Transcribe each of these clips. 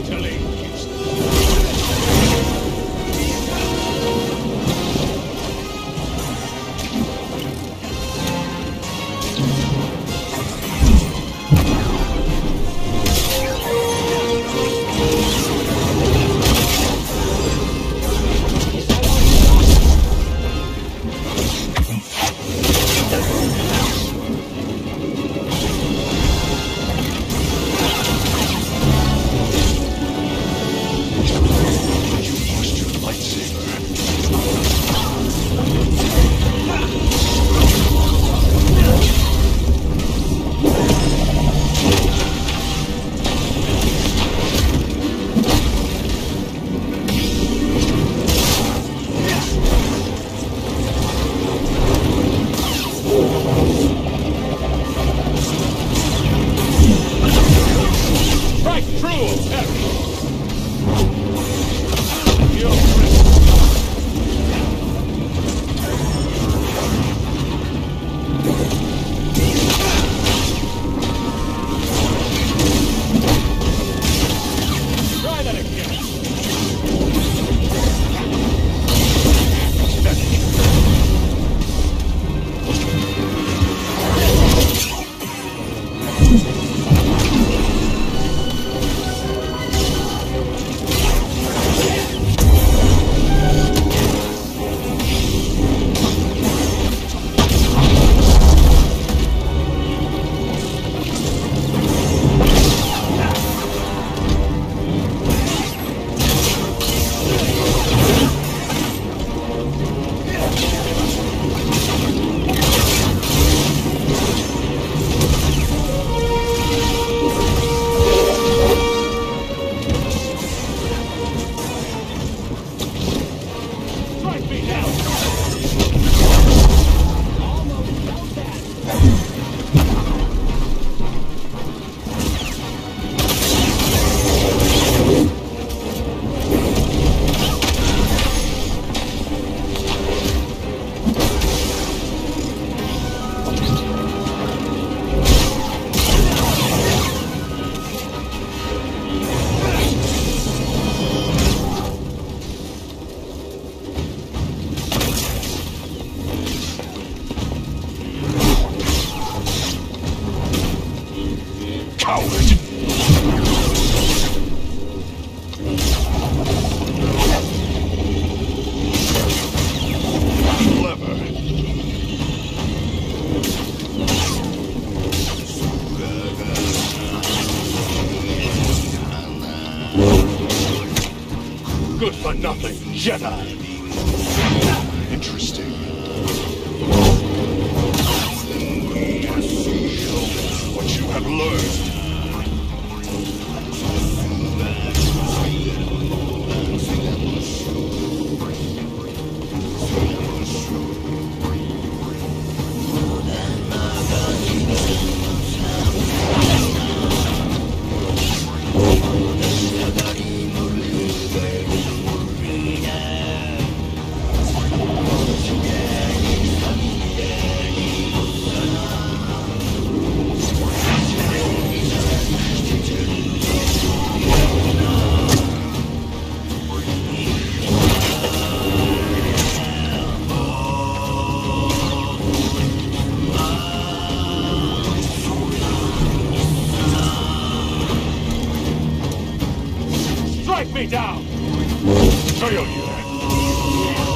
totally. Jedi. Me down! Show you.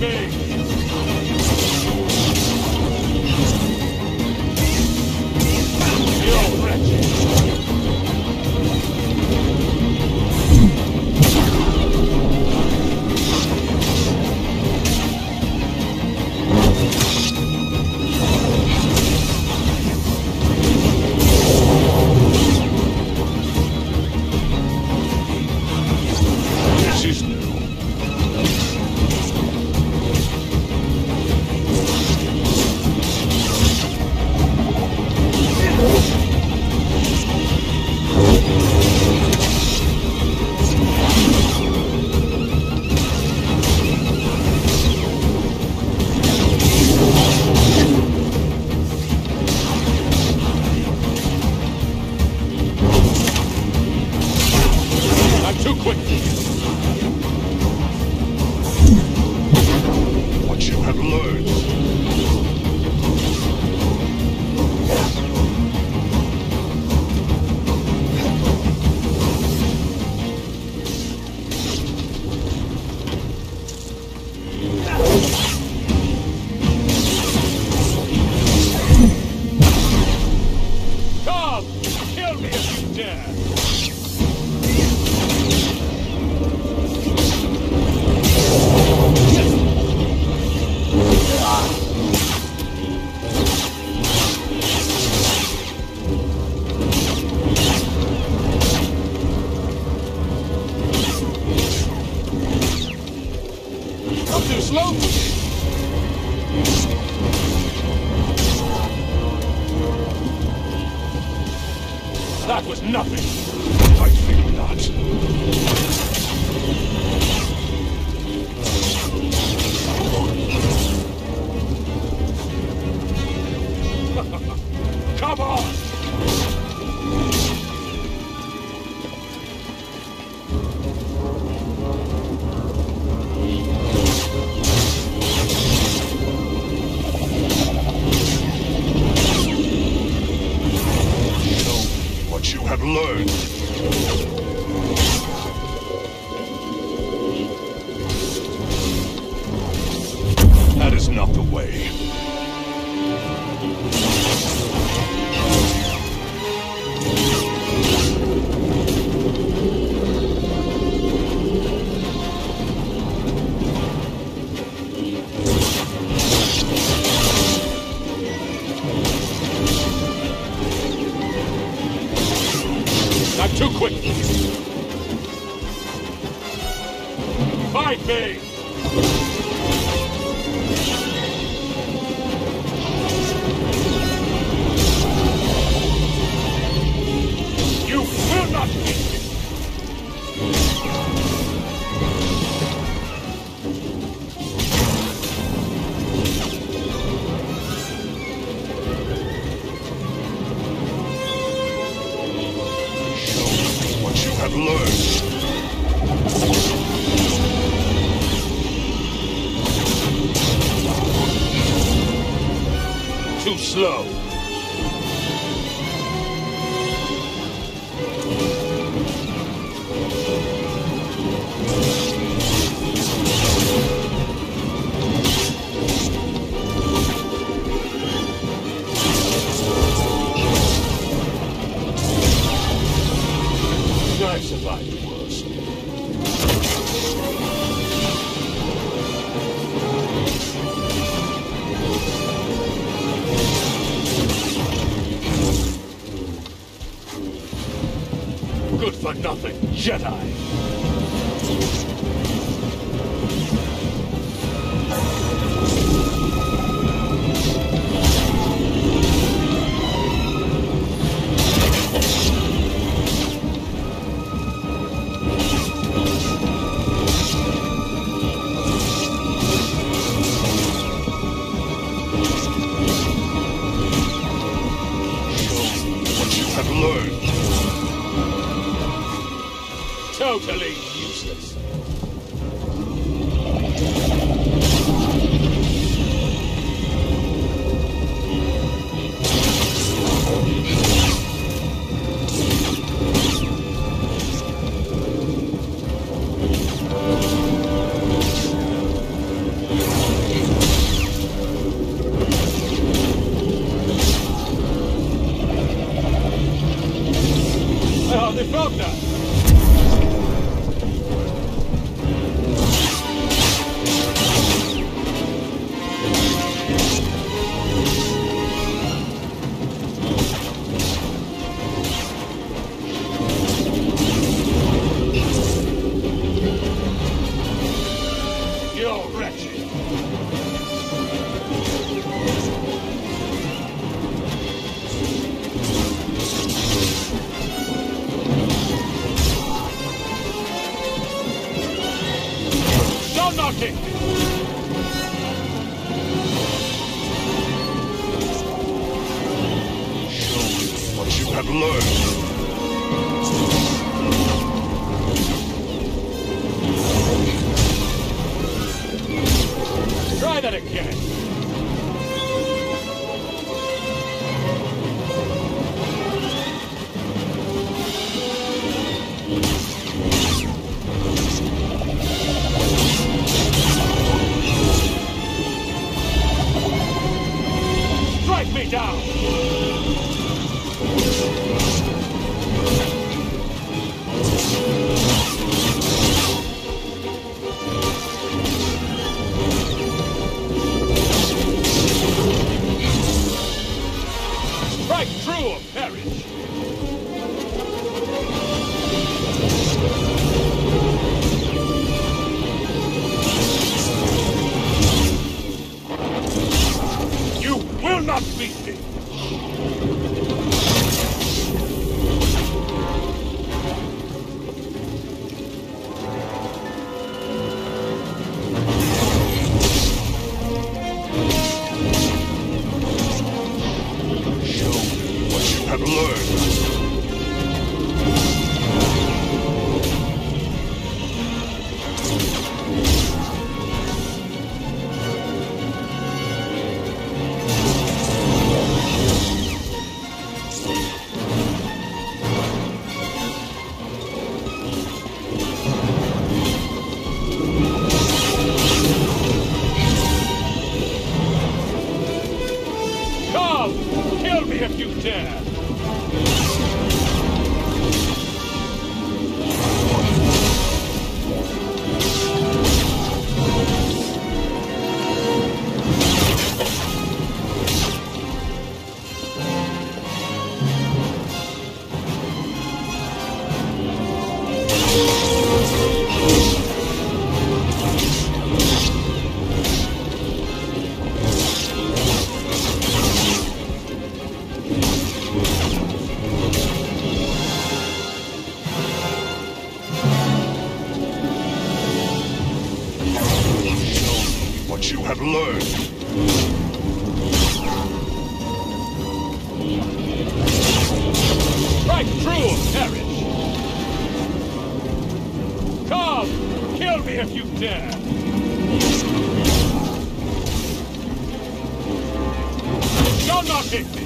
big. Life's a lot worse. Good for nothing, Jedi! Totally useless. try that again! Shall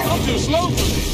I'm too slow!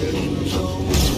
Change